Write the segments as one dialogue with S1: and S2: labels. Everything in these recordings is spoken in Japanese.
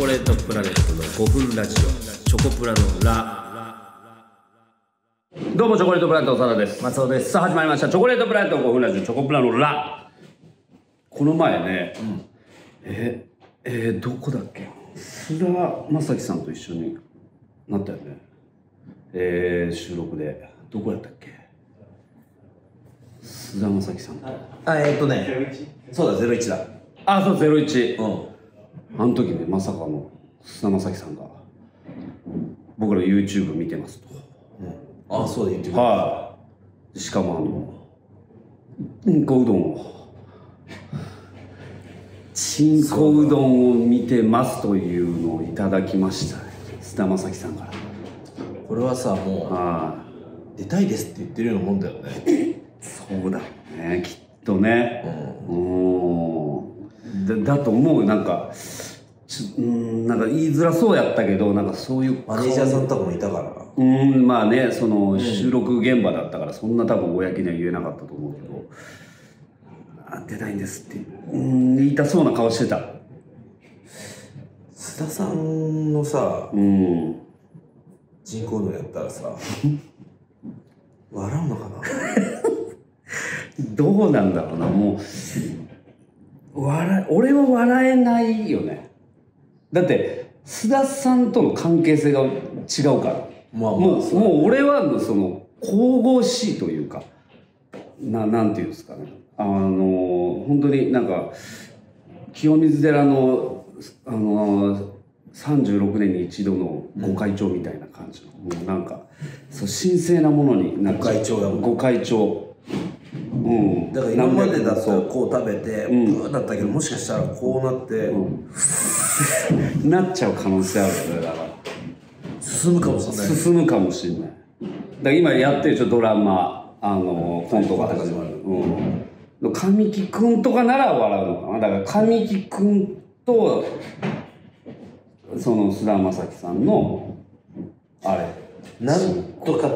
S1: コレートプラネットの5分ラジオチョコプラのラ。どうもチョコレートプラネット長田です。松尾です。さあ始まりました。チョコレートプラネット5分ラジオチョコプラのラ。この前ね、ええーどこだっけ？菅田将暉さんと一緒になったよね。えー収録で。どこやったっけ？菅田将暉さんと。
S2: あえーっとね。そうだ01だ。
S1: あそう01
S2: うん
S1: あの時ねまさかの菅田将暉さんが僕ら YouTube 見てますと。
S2: あそうだ言ってくれ
S1: はい。しかもあのうんこうどんを。ちんこうどんを見てますというのをいただきましたね菅田将暉さんから。
S2: これはさも
S1: は
S2: う出たいですって言ってるようなもんだよね。
S1: いそうだよねきっとね。うんだだと思うなんかちうんなんか言いづらそうやったけどなんかそういう
S2: マネージャーさんとかもいたから
S1: うんまあねその収録現場だったからそんな多分公には言えなかったと思うけど「あ出たいんです」ってうん言いたそうな顔してた。
S2: 須田さんのさ
S1: うん。
S2: 人工のやったらさ 笑うのかな？
S1: どうなんだろうなもう笑い俺は笑えないよね。だって須田さんとの関係性が違うから。
S2: まあまあ
S1: もうもう俺はその神々しいというかななんていうんですかね。あの本当になんか清水寺のあの36年に一度のご会長みたいな感じの、もうなんかそう神聖なものになっ
S2: ご会長だもん
S1: ご会長。うん
S2: だから今までだった
S1: そう
S2: らこう食べてブ
S1: ん。
S2: ーだったけどもしかしたらこうなって
S1: なっちゃう可能性あるよねだから。
S2: 進むかもしれない
S1: 進むかもしれない。だから今やってるでしょドラマあのコントが始まる、うん、神木君とかなら笑うのかな。だから神木君とその菅田将暉さんのあれ。
S2: なんとか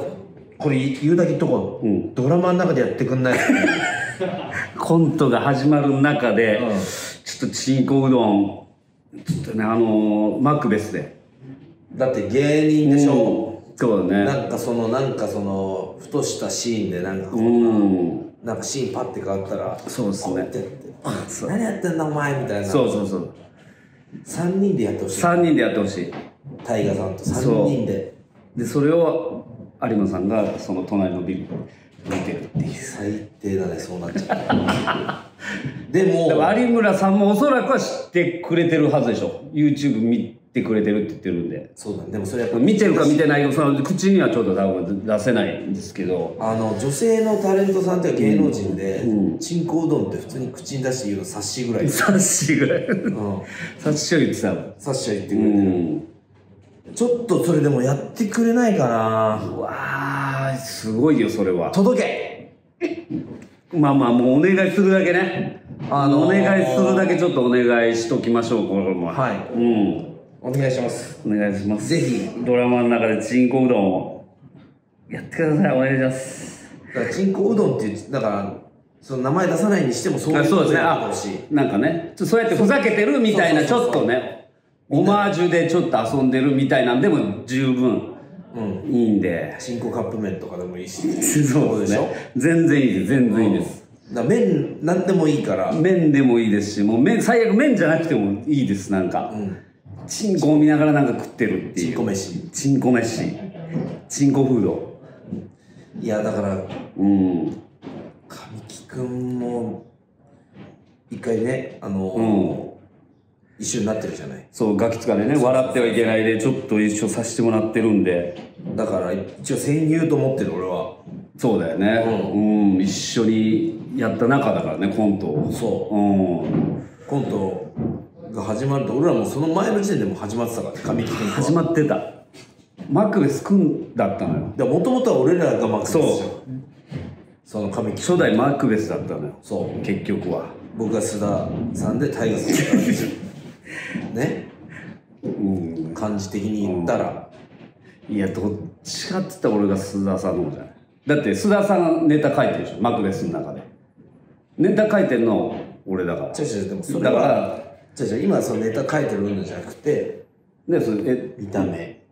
S2: これ言うだけとこう、
S1: うん。
S2: ドラマの中でやってくんない？
S1: コントが始まる中で、
S2: うん。
S1: ちょっとチンコうどんちょっとねあのマクベスで。
S2: だって芸人でしょ、
S1: うん。そうだね。
S2: なんかそのなんかそのふとしたシーンでなんかこん
S1: ん。
S2: なんかシーンパッて変わったら
S1: そうですね。
S2: 何やってんだお前みたいな。
S1: そうそうそう。
S2: 3人でやってほしい。
S1: 3人でやってほしい。
S2: タイガさんと3人で。
S1: でそれを有馬さんがその隣のビルで見てるっていう。
S2: 最低だねそうなっちゃう。でも
S1: でも有村さんもおそらくは知ってくれてるはずでしょ。YouTube 見てくれてるって言ってるんで。
S2: そうだね。でもそれやっぱ
S1: 見てるか見てないかその口にはちょっと多分出せないんですけど。
S2: あの女性のタレントさんって芸能人で、
S1: うん
S2: チンコうどんって普通に口に出して言うの察しぐらい、
S1: サッシーぐらい。
S2: うん、
S1: サッシーは言ってた
S2: 察しは言って
S1: う
S2: くれてる、
S1: ん
S2: ちょっとそれでもやってくれないかな。
S1: うわーすごいよそれは。
S2: 届け。
S1: まあまあもうお願いするだけね。
S2: あのー
S1: お願いするだけちょっとお願いしときましょうこれも。
S2: はい。
S1: うん。
S2: お願いします。
S1: お願いします。
S2: ぜひ。
S1: ドラマの中でチンコうどんをやってくださいお願いします。
S2: だからチンコうどんっていうだからその名前出さないにしてもそういう
S1: あそうですね
S2: ことやって
S1: あ
S2: ほしい
S1: なんかねそうやってふざけてるみたいなちょっ
S2: そうそうそう。そう
S1: とねオマージュでちょっと遊んでるみたいなんでも十分
S2: うん。
S1: いいんで。
S2: チンコカップ麺とかでもいいし。
S1: そうですね。全然いいです全然いいです、
S2: だから麺なんでもいいから。
S1: 麺でもいいですしもう麺最悪麺じゃなくてもいいですなんか、
S2: うん。
S1: チンコを見ながらなんか食ってるっていう。
S2: チンコ飯。
S1: チンコ飯。チンコフード。
S2: いやだから
S1: うん。
S2: 神木君も一回ねあの、
S1: うん
S2: 一緒になってるじゃない。
S1: そうガキ使でね笑ってはいけないでちょっと一緒させてもらってるんで。
S2: だから一応潜入と思ってる俺は。
S1: そうだよね。うん、一緒にやった中だからねコントを。
S2: そう。
S1: うん。
S2: コントが始まると俺らもその前の時点でもう始まってたから神木君
S1: 始まってた。マクベスくんだったのよ。
S2: もともとは俺らがマックスですよ。
S1: そう。
S2: その神木
S1: 初代マクベスだったのよ。
S2: そう。
S1: 結局は。
S2: 僕が須田さんでタイガーさんだったんですよ ね。
S1: うん
S2: 感じ的に言ったら、
S1: いやどっちかって言ったら俺が須田さんの方じゃない。だって須田さんネタ書いてるでしょマクベスの中で。ネタ書いてんの俺だから。
S2: 違う違うでもそれ
S1: だか
S2: は
S1: ら
S2: じゃあじゃあ今そのネタ書いてるのじゃなくて
S1: でそれえ
S2: 見た目